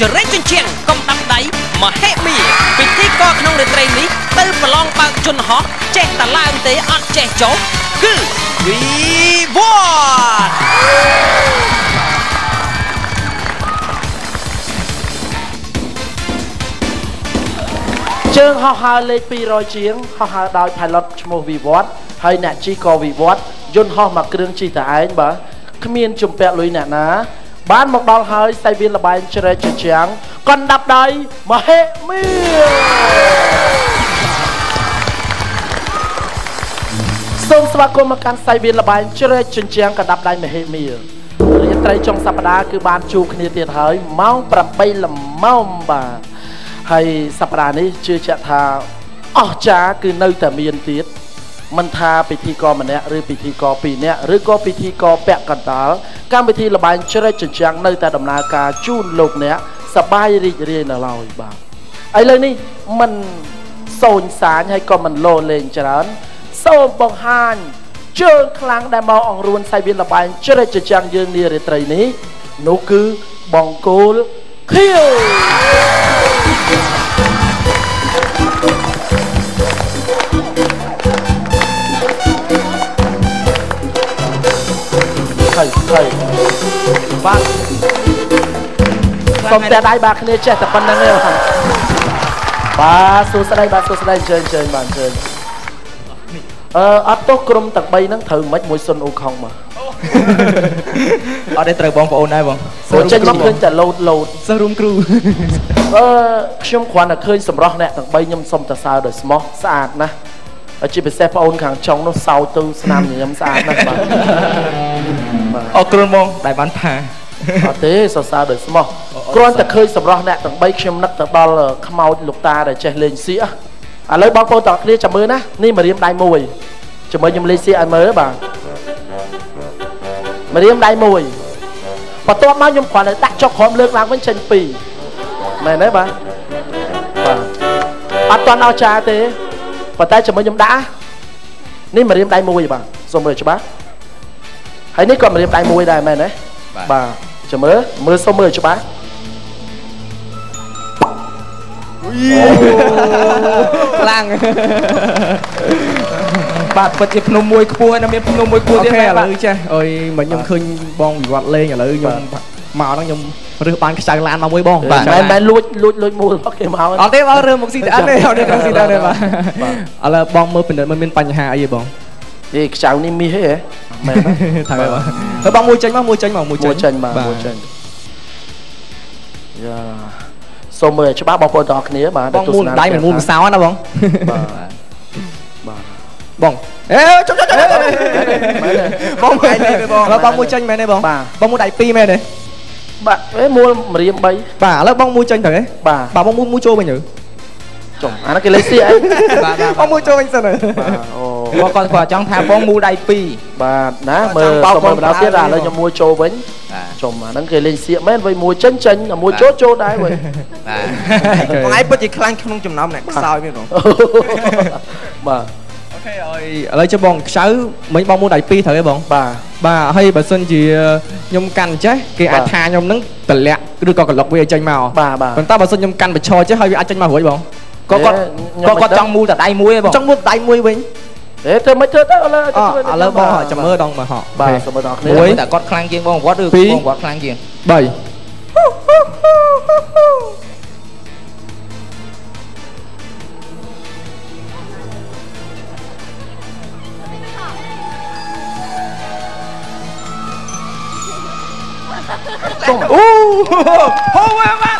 ចរិតជញ្ជាំងកំដាប់ដៃមហិមាពិធីករក្នុងរាត្រីនេះទៅប្រឡងបើកជន់ហោះចេះតែឡើងទេអត់ចេះចុះគឺវីវ័តជើងហោះហើរលេខ200ជាងហោះហើរដោយ pilot ឈ្មោះវិវត្តហើយអ្នកជិះក៏វិវត្តយន្តហោះមួយគ្រឿងជិះតែឯងបាទគ្មានជំពាក់លុយអ្នកណា បានមកដល់ហើយស្ដៃវៀនលបែងជ្រែកជញ្ជាំងកណ្ដាប់ដៃមហេមាសូមស្វាគមន៍មកកាន់ស្ដៃវៀនលបែងជ្រែកជញ្ជាំងកណ្ដាប់ដៃមហេមារាត្រីចុងសប្តាហ៍គឺបានជួបគ្នាទៀតហើយម៉ោង8ល្មមបាទហើយសប្តាហ៍នេះជឿជាក់ថាអស្ចារ្យគឺនៅតែមានទៀត មិនថាពិធីករម្នាក់ឬពិធីករពីរនាក់ឬក៏ពិធីករពាក់កណ្ដាលកម្មវិធីលបែងជ្រែកជញ្ជាំងនៅតែដំណើរការជូនលោកអ្នកសប្បាយរីករាយនៅឡើយបាទឥឡូវនេះមិនសូនសាញហើយក៏មិនលោលេងច្រើន សូមបង្ហាញជើងខ្លាំងដែលមកអង្រួនសៃវៀនលបែងជ្រែកជញ្ជាំងយើងនារាត្រីនេះនោះគឺបង្គោលខៀវ ហើយហើយបាទសូមតែដៃបាទគ្នាចេះតែប៉ុណ្្នឹងទេបាទបាទសួស្ដីបាទសួស្ដីអញ្ជើញអញ្ជើញបាទអញ្ជើញអឺអត់ទោះក្រុមទាំង3ហ្នឹងត្រូវមិនមួយសុនអ៊ូខុងមកអត់ទេត្រូវបងប្អូនដែរបងព្រោះចេញមកឃើញតែលោតលោតសិស្សរួមគ្រូអឺខ្ញុំគ្រាន់តែឃើញសម្រស់អ្នកទាំង3ខ្ញុំសុំតែសើដោយស្មោះស្អាតណាស់ហើយជាពិសេសប្អូនខាងចុងនោះសោចទៅស្នាមញញឹមស្អាតណាស់បាទ អរគុណបងដែលបានផាអត់ទេសរសើរដោយស្មោះគ្រាន់តែឃើញសម្រស់អ្នកទាំង3ខ្ញុំនឹកទៅដល់ខ្មោចលោកតាដែលចេះលេងសៀកឥឡូវបងប្អូនតើគ្នាចាំមើលណានេះមករៀមដៃមួយជាមួយខ្ញុំលេងសៀកឲ្យមើលបាទមករៀមដៃមួយបន្ទាប់មកខ្ញុំគ្រាន់តែដាក់ចុកក្រោមលើកឡើងវិញចេញពីរមែនទេបាទបាទអត់ទាន់អស់ចាទេប៉ុន្តែជាមួយខ្ញុំដាក់នេះមករៀមដៃមួយបាទសូមមើលច្បាស់ ហើយនេះក៏មករៀមដៃមួយដែរមែនទេបាទចាំមើលមើលសុំមើលច្បាស់ខ្លាំងបាទពិតជាភ្នំមួយខ្ពស់ហើយនៅមានភ្នំមួយខ្ពស់អូទៀតខេឥមែនឡូវចេះអុយមិនខ្ញុំឃើញបងវិវត្តលេងឥឡូវខ្ញុំមកហ្នឹងខ្ញុំរើសបានខ្ចៅឡានមកមួយបងបាទមិនមែនលួចលួចលួចមូលរបស់គេមកអត់ទេបងរឿងមកស៊ីតែអត់ទេអត់ទេមកស៊ីតែអត់ទេបាទឥឡូវបងមើលពិនិត្យមើលមានបញ្ហាអីទេបង ទេខ្ចៅនេះមីហេហ៎មែនទេថាម៉េចបងហើយបងមួយចេញមកមួយចេញមកមួយចេញមួយចេញបាទមួយចេញយ៉ាសូមមើលឲ្យច្បាស់បងប្អូនទាំងអស់គ្នាបាទបងមូលដៃមិនមូលមិនសោណាបងបាទបាទបងអេចុចចុចចុចបងមើលបងបងមួយចេញមែនទេបងបាទបងមួយដៃពីរមែនទេបាទអេមូលម្រាម3បាទឥឡូវបងមួយចេញទៅហ៎បាទបាទបងមួយមួយចូលវិញទៅចុះអានេះគេលេខសៀកអីបាទបាទបងមួយចូលវិញសិនទៅបាទអូ បងគាត់គាត់ចង់ថាបងមូដៃ2បាទណាមើលចង់បោកសូមមើលម្ដងទៀតកូនឥឡូវខ្ញុំមួយចូលវិញបាទចុំអាហ្នឹងគេលេងសៀកមែនវិញមួយចេញចេញអាមួយចូលចូលដែរវិញបាទបងឯងពិតជាខ្លាំងក្នុងចំណោមអ្នកខ្សោយមែនបងបាទអូខេអើយឥឡូវចុះបងខ្ចៅមិញបងមួយដៃពីរត្រូវទេបងបាទបាទហើយបើសិនជាខ្ញុំកាន់ចេះគេអាចបាទថាខ្ញុំនឹងតម្លាក់ឬក៏ក្លុកវាឲ្យចេញមកបាទបាទប៉ុន្តែបើសិនខ្ញុំកាន់បញ្ឈរចេះហើយវាអាចចេញមករួចបងក៏គាត់ក៏គាត់ចង់មូតែដៃមួយឯងបងចង់មួយដៃមួយវិញ អេធ្វើមិនធ្វើទៅឥឡូវអឥឡូវបងចាំមើលដងមើលហក់បាទសូមមើលដល់គ្នាមួយតែគាត់ខ្លាំងជាងបងវត្តឬពីរបងវត្តខ្លាំងជាង3អូហូមកមក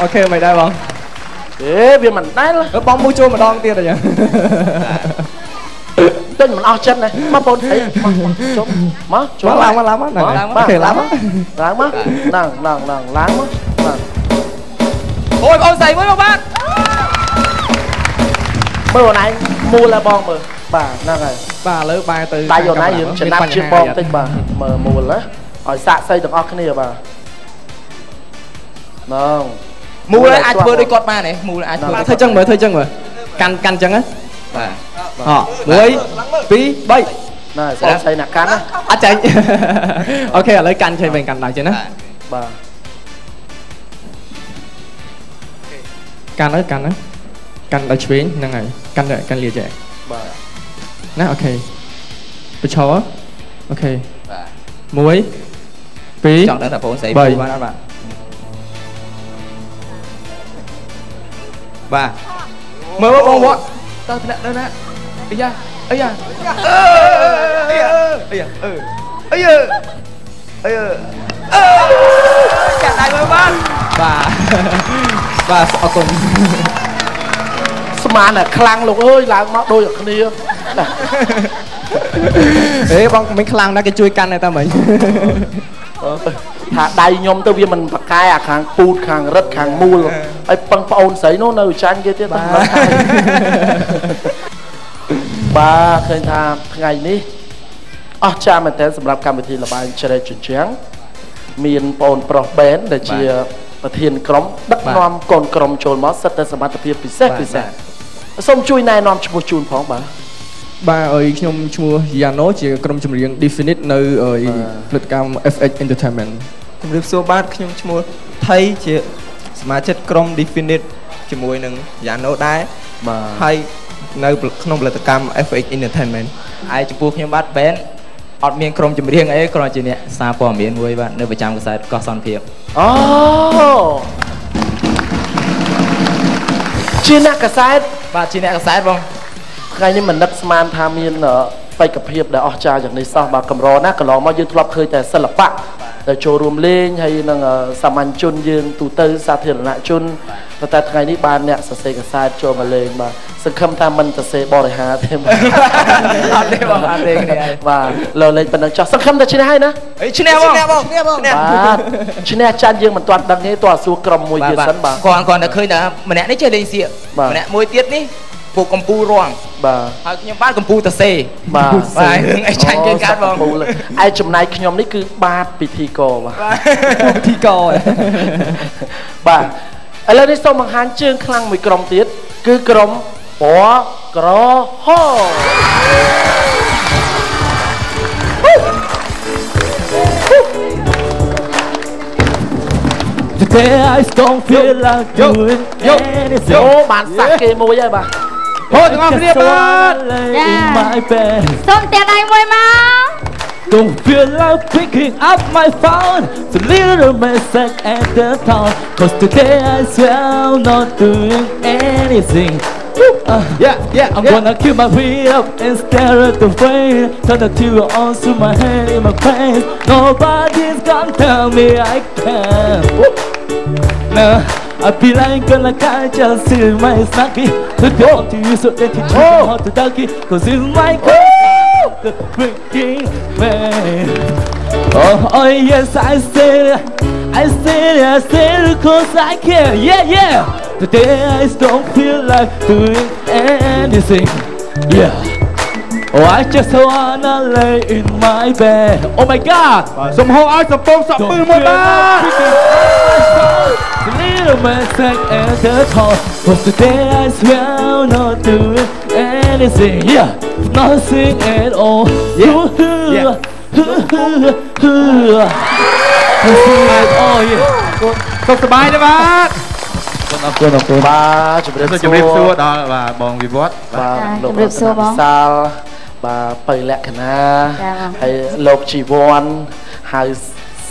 អូខេមិនដែរបង អេវាមិនដែលអឺបងមួយចូលម្ដងទៀតអញ្ចឹងទិញមិនអស់ចិត្តណាមកបងអីមកជុំមកជុំមកឡើងមកឡើងមកហ្នឹងហើយឡើងមកអូខេឡើងមកឡើងមកឡើងឡើងឡើងឡើងមកបាទអូយបងស្អីមួយមកបាទមើលអូនឯងមូលហើយបងមើលបាទហ្នឹងហើយបាទឥឡូវបែរទៅដៃអូនឯងយើងចំណាប់ជាងបងតិចបាទមើលមូលណាឲ្យសាកសីទាំងអស់គ្នាបាទហ្នឹង មូលអាចធ្វើដូចគាត់បានទេមូលអាចធ្វើធ្វើចឹងមើលធ្វើចឹងមើលកាន់កាន់ចឹងណាបាទអ1 2 3ណែស្រីស្រីអ្នកកាន់ណាអត់ចាញ់អូខេឥឡូវកាន់ចេញវិញកាន់ដៃចេះណាបាទកាន់ទៅកាន់ទៅកាន់ដល់ឆ្វេងហ្នឹងហើយកាន់ទៅកាន់លាចេះបាទណាអូខេបញ្ឈរអូខេបាទ1 2ចង់ដឹងថាបងស្រីបីពូបានអត់បាទ បាទមើលមើលបងវត្តតើធ្លាក់ទៅណាអីយ៉ាអីយ៉ាអីយ៉ាអីយ៉ាអឺអីយ៉ាអីយ៉ាអឺចាក់ដៃមើលបានបាទបាទអរគុណស្មានតែខ្លាំងលោកអើយឡើងមកដូចតែគ្នាណាអេបងមិនខ្លាំងណាស់គេជួយកាន់តែតែមិញអឺ ថាដៃខ្ញុំទៅវាមិនប្រកែអាខាងពូតខាងរឹតខាងមូលហើយពឹងប្អូនស្រីនោះនៅចាញ់គេទៀតបាទបាទឃើញថាថ្ងៃនេះអស្ចារ្យមែនទែនសម្រាប់កម្មវិធីលបែងជ្រែកជញ្ជាំងមានបងប្រុសបែនដែលជាប្រធានក្រុមដឹកនាំកូនក្រុមចូលមកសិតតែសមត្ថភាពពិសេសពិសេសសូមជួយណែនាំឈ្មោះជូនផងបាទ បាទអើយខ្ញុំឈ្មោះ Yano ជាក្រុមចម្រៀង Definite នៅអើយបាទផលិតកម្ម FX Entertainment ជំរាបសួរបាទខ្ញុំឈ្មោះថៃជាសមាជិកក្រុម Definite ជាមួយនឹងយ៉ាណូដែរបាទហើយនៅក្នុងផលិតកម្ម FX Entertainment ហើយចំពោះខ្ញុំបាទបែនអត់មានក្រុមចម្រៀងអីគ្រាន់ជាអ្នកសារព័ត៌មានមួយបាទនៅប្រចាំកសែតកោះសន្តិភាពអូជាអ្នកកសែតបាទជាអ្នកកសែតបង ថ្ងៃនេះមិននឹកស្មានថាមានអឺបេក្ខភាពដែលអស្ចារ្យយ៉ាងនេះសោះបាទកម្រណាស់កន្លងមកយើងធ្លាប់ឃើញតែសិល្បៈដែលចូលរួមលេងហើយនឹងអឺសាមញ្ញជនយើងទូទៅសាធារណជនប៉ុន្តែថ្ងៃនេះបានអ្នកសរសេរកសែតចូលមកលេងបាទសង្ឃឹមថាមិនសរសេរបរិហារទេបាទអត់ទេបងអត់ទេគ្នាហើយបាទលើលេងប៉ុណ្ណឹងចោះសង្ឃឹមតែឈ្នះហើយណាអីឈ្នះបងឈ្នះបងឈ្នះបងបាទឈ្នះចាញ់យើងមិនទាន់ដឹងទេតោះសួរក្រុមមួយទៀតសិនបាទគាត់គាត់តែឃើញតែម្នាក់នេះចេះលេងសៀកបាទម្នាក់មួយទៀតនេះ ពូកកម្ពូរងបាទហើយខ្ញុំបានកម្ពូតសេបាទបាទរឿងអីចាញ់គេកាត់បងអូលើឯចំណែកខ្ញុំនេះគឺបាតពិធីករបាទពិធីករបាទឥឡូវនេះសូមបង្ហាញជើងខ្លាំងមួយក្រុមទៀតគឺក្រុមពណ៌ក្រហម Today I don't feel like doing យោ anything យោបានសាក់គេមួយហើយបាទ ហូទាំងអស់គ្នាបាទ lay in my bed សូមតែដៃមួយមក Don't feel like picking up my phone to leave a message at the town Cause today I swear I'm not doing anything Woo, uh, Yeah yeah I'm gonna keep my feet up and stare at the rain Turn the TV on to my head in my face Nobody's gonna tell me I can Woo. Nah, I feel like gonna catch and steal my snacky The to is so that it's oh. hot to ducky Cause it's my coat, the freaking man Oh, oh yes, I still, I still, I still cause I care Yeah, yeah Today I don't feel like doing anything Yeah Oh, I just wanna lay in my bed. Oh my God! Somehow I suppose something my bed! ងសក់ពឺមួយបាទ The little man sang at the top Cause today I swear I'm not doing anything Yeah, nothing at all Yeah, yeah Nothing at all, yeah សុខសប្បាយទេបាទអរគុណអរគុណបាទជម្រាបសួរជំរាបសួរដល់បាទបងវិវត្តបាទចាលោកជម្រាបសួរបងសាលបាទបៃលក្ខណាចាបងហើយលោកជីវ័នហៅ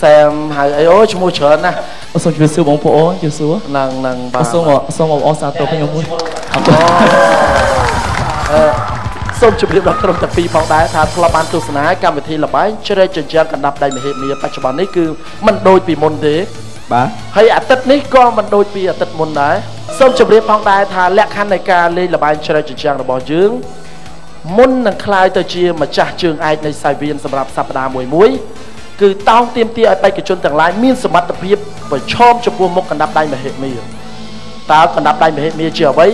សែមហៅអីអូឈ្មោះច្រើនណាស់ អសូមជម្រាបសួរបងប្អូនជម្រាបសួរ នឹងនឹងបា អ ទ សូមសូមអបអរសាទរខ្ញុំមួយអរគុណ អឺសូមជម្រាបដល់ក្រុមតាពីផងដែរថាធ្លាប់បានទស្សនាកម្មវិធីលបែងជ្រែកជញ្ជាំងកណ្ដាប់ដៃមហេមាបច្ចុប្បន្ននេះគឺមិនដូចពីមុនទេ បាទ ហើយអាទិត្យនេះក៏មិនដូចពីអាទិត្យមុនដែរសូមជម្រាបផងដែរថាលក្ខខណ្ឌនៃការលេងលបែងជ្រែកជញ្ជាំងរបស់យើងមុននឹងคลายទៅជាម្ចាស់ជើងឯកនៃសាយវៀនសម្រាប់សប្តាហ៍មួយមួយ គឺតោងទៀមទាឲ្យបេក្ខជនទាំងឡាយមានសមត្ថភាពប្រឈមចំពោះមុខកណ្ដាប់ដៃមហេមាតើកណ្ដាប់ដៃមហេមាជាអ្វី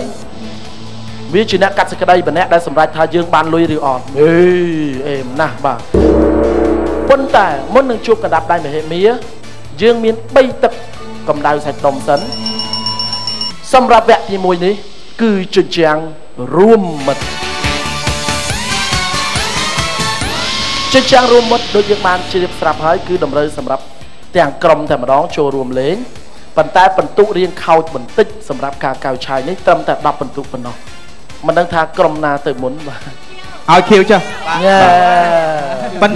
វាជាអ្នកកាត់សេចក្តីម្នាក់ដែលសម្រេចថាយើងបានលុយឬអត់អេអេមណាស់បាទប៉ុន្តែមុននឹងជួបកណ្ដាប់ដៃមហេមា យើងមាន3ទឹកកម្ដៅសាច់ដុំសិនសម្រាប់វគ្គទី1នេះ គឺជញ្ជាំងរួមមិត្ត ជញ្ជាំងរួមមុតដូចយើងបានជ្រាបស្រាប់ហើយគឺតម្រូវសម្រាប់ទាំងក្រុមតែម្ដងចូលរួមលេងប៉ុន្តែបន្ទុករៀងខោចបន្តិចសម្រាប់ការកៅឆាយនេះត្រឹមតែ10បន្ទុកប៉ុណ្ណោះមិនដឹងថាក្រុមណាទៅមុនបាទឲ្យខៀវចុះញ៉ែប៉ិន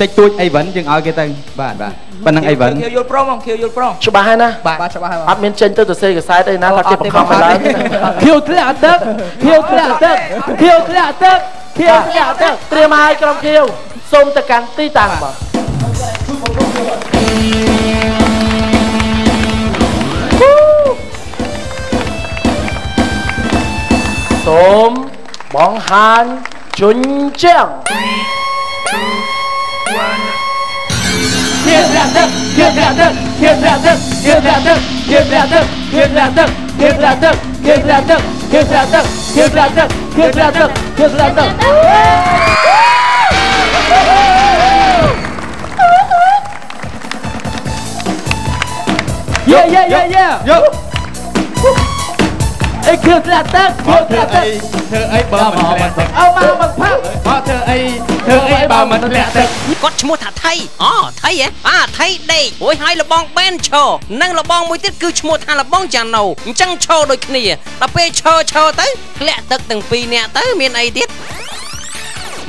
តិចតួចអីវិនយើងឲ្យគេទៅបាទបាទប៉ណ្ណឹងអីវិនខៀវយល់ព្រមមកខៀវយល់ព្រមច្បាស់ហើយណាបាទច្បាស់ហើយអត់មានចេញទៅទៅសេកសែតអីណាថាគេបង្ខំមកឡើងទេណាខៀវធ្លាក់ទឹកខៀវធ្លាក់ទឹកខៀវធ្លាក់ទឹកខៀវធ្លាក់ទឹកត្រៀមហើយក្រុមខៀវ សូមទៅកាន់ទីតាំងបាទសូមបង្ហាញជញ្ជាំងខៀវធ្លាក់ទឹកខៀវធ្លាក់ទឹកខៀវធ្លាក់ទឹកខៀវធ្លាក់ទឹកខៀវធ្លាក់ទឹកខៀវធ្លាក់ទឹកខៀវធ្លាក់ទឹកខៀវធ្លាក់ទឹកខៀវធ្លាក់ទឹកខៀវធ្លាក់ទឹកខៀវធ្លាក់ទឹកខៀវធ្លាក់ទឹក យកយកយកអីគ្រឿងត្រាក់ទឹកគ្រឿងត្រាក់ទឹកធ្វើអីបើមិនធ្លាក់ទឹកអើមកមកផឹកអត់ធ្វើអីធ្វើអីបើមិនធ្លាក់ទឹកគាត់ឈ្មោះថាថៃអូថៃហ៎អាថៃដេករួចហើយលបងបែនឈរនិងលបងមួយទៀតគឺឈ្មោះថាលបងចាណូអញ្ចឹងឈរដូចគ្នាដល់ពេលឈរឈរទៅធ្លាក់ទឹកទាំងពីរនាក់ទៅមានអីទៀត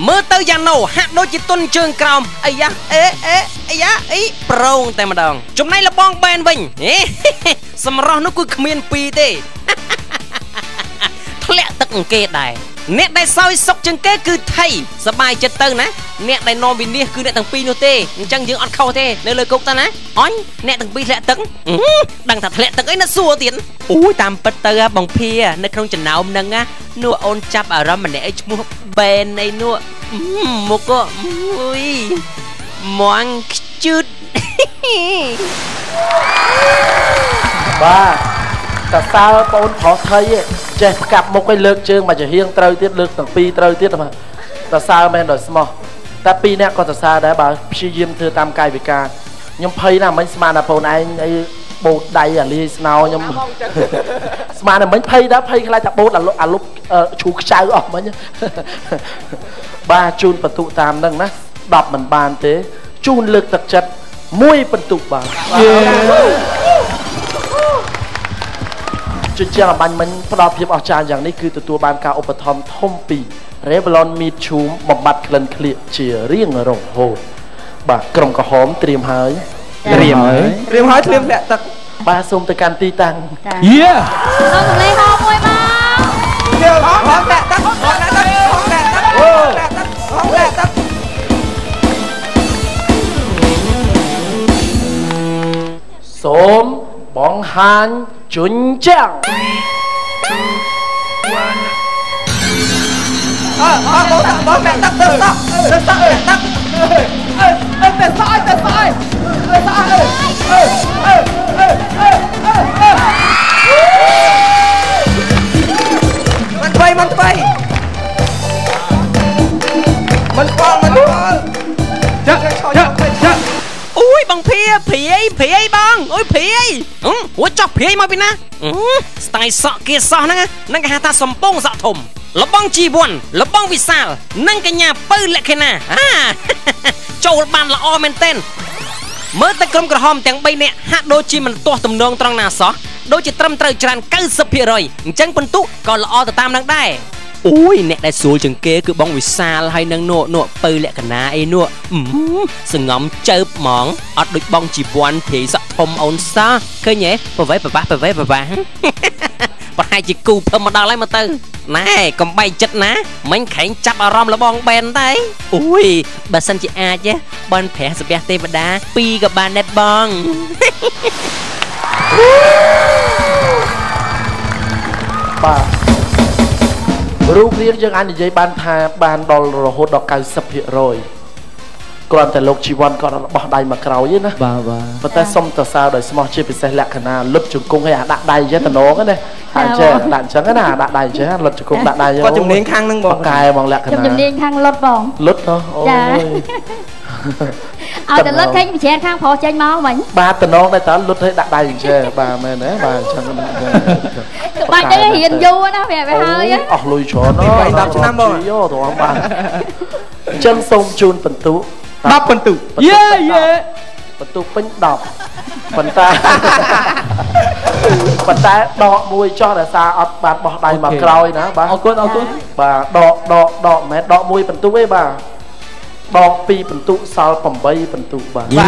មើលទៅយ៉ាណូហាក់ដូចជាទុនជើងក្រោមអាយ៉ាអេអេអាយ៉ាអីប្រងតែម្ដង ចំណែកលបងបែនវិញហេសម្រស់នោះគឺគ្មានពីរទេធ្លាក់ទឹកអង្គគេដែរ អ្នកដែលសោយសុខជាងគេគឺថៃសបាយចិត្តទៅណាអ្នកដែលនាំវិនិច្ឆ័យគឺអ្នកទាំងពីរនោះទេអញ្ចឹងយើងអត់ខុសទេនៅលើគុកតើណាអញអ្នកទាំងពីរធ្លាក់ទឹកដឹងថាធ្លាក់ទឹកអីណាសួរទៀតអូយតាមពិតទៅបងភានៅក្នុងចំណោមនឹងណានោះអូនចាប់អារម្មណ៍ម្នាក់ឯឈ្មោះបេនអីនោះមកអូយមួងខ្ជូតបាទតើសើបងប្អូនប្រុសថៃឯង ចេះផ្កាប់មុខឲ្យលើកជើងមកចាហៀងត្រូវទៀតលើកទាំងពីរត្រូវទៀតបាទតសើមែនដោយស្មោះតែពីរនាក់ក៏តសើដែរបើព្យាយាមធ្វើតាមកាយវិការខ្ញុំភ័យណាស់មិញស្មានតែបងឯងអីបូតដៃអាលាយស្នោខ្ញុំស្មានតែមិញភ័យដែរភ័យខ្លាចថាបូតអាលុអាលុបអឺឈូខ្ចៅអស់មិញបាទជូនបន្ទុកតាមហ្នឹងណា10មិនបានទេជូនលើកទឹកចិត្តមួយបន្ទុកបាទ ជញ្ជាំងអបាញ់មិញផ្ដល់ភាពអស្ចារ្យយ៉ាងនេះគឺទទួលបានការឧបត្ថម្ភធំពី Revlon Meat Chum បំបត្តិក្លិនឃ្លៀកជារៀងរហូតបាទក្រុមក្រហមត្រៀមហើយត្រៀមហើយត្រៀមហើយត្រៀមធ្លាក់ទឹកបាទសូមទៅកាន់ទីតាំងយេសូមសម្លេងហោមួយមកខៀវហងធ្លាក់ទឹកហងធ្លាក់ទឹកហងធ្លាក់ទឹកហងធ្លាក់ទឹកហងធ្លាក់ទឹកសូមបង្ហាញ ជញ្ជាំងអើអើបងតាបងធ្លាក់ទឹកទៅសក់ទៅសក់ធ្លាក់ទឹ បងអូយព្រាយអឺអូចោះព្រាយមកពីណាអឺស្ទាយសក់គេសោះហ្នឹងណាហ្នឹងគេហៅថាសំពងសក់ធំលបងជីវ័នលបងវិសាលនិងកញ្ញាពៅលក្ខិណាអាចូលបានល្អមែនទែនមើលទៅក្រុមក្រហមទាំង3នាក់ហាក់ដូចជាមិនទាស់ទំនងត្រង់ណាសោះដូចជាត្រឹមត្រូវច្រើន90%អញ្ចឹងពិន្ទុក៏ល្អទៅតាមនឹងដែរ អូយអ្នកដែលស្រួលជាងគេគឺបងវិសាលហើយនឹងនោះនោះពៅលក្ខណៈអីនោះអឺសងំចើបហ្មងអត់ដូចបងជីវ័នព្រាយសក់ធំអូនសោះឃើញហ៎ប្រវេប្របាស់ប្រវេប្របាស់ប្រហែលជាគូភឹមមកដល់ហើយមកទៅណែកំបែកចិត្តណាមិញខែងចាប់អារម្មណ៍លបងបែនតែអូយបើសិនជាអាចទេបនព្រះសភះទេវតាពីរក៏បានដែរបងបាទ រូបរាងយើងអាចនិយាយបានថាបានដល់រហូតដល់90%គ្រាន់តែលោកជីវ័នគាត់អត់បោះដៃមកក្រោយទេណាបាទបាទប៉ុន្តែសុំតសើដោយស្មោះជាពិសេសលក្ខណៈលុតជង្គង់ឲ្យអាដាក់ដៃចេះតំណងណាអាចេះដាក់អញ្ចឹងណាអាដាក់ដៃចេះលុតជង្គង់ដាក់ដៃគាត់ជំនាញខាងហ្នឹងបងកែបងលក្ខខ្ញុំណៈជំនាញខាងលុតបងលុតណោះអូចាយ ឲ្យតែលុតឃើញវិជ្ជាខាងប្រុសចេញមកវិញបាទតំណងតែតើលុតឲ្យដាក់ដៃអញ្ចឹងបាទមែនទេបាទអញ្ចឹងណាក្បាច់ហ្នឹងរៀនយូរណាស់វាវាហើយអស់លុយច្រើនណាស់10ឆ្នាំបងយោត្រង់បាទញ្ចឹងសូមជូនបន្ទុ10បន្ទុកយេយេបន្ទុពេញ10ប៉ុន្តែប៉ុន្តែដកមួយចោះដោយសារអត់បានបោះដៃមកក្រោយណាបាទអរគុណអរគុណបាទដកដកដកមិនមែនដកមួយបន្ទុទេបាទ ដកពីរបន្ទុសល់8បន្ទុបាទយេ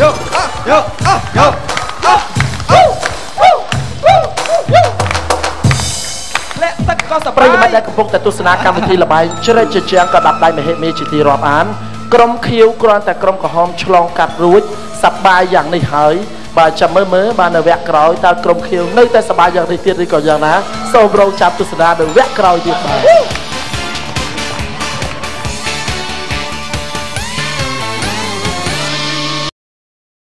យកអះយកអះយកអះលាក់ទឹកក៏សប្ប្បារិយមិត្តយដែលកំពុងតែទស្សនាកម្មវិធីល្បែងជ្រែកជញ្ជាំងក៏ដាប់ដៃមហិមាជាទីរាប់អានក្រុមខៀវគ្រាន់តែក្រុមក្រហមឆ្លងកាត់រួចសប្បាយយ៉ាងនេះហើយបាទចាំមើលមើលបាទនៅវគ្គក្រោយតើក្រុមខៀវនៅតែសប្បាយយ៉ាងនេះទៀតឬក៏យ៉ាងណាសូមរងចាំទស្សនានៅវគ្គក្រោយទៀតបាទ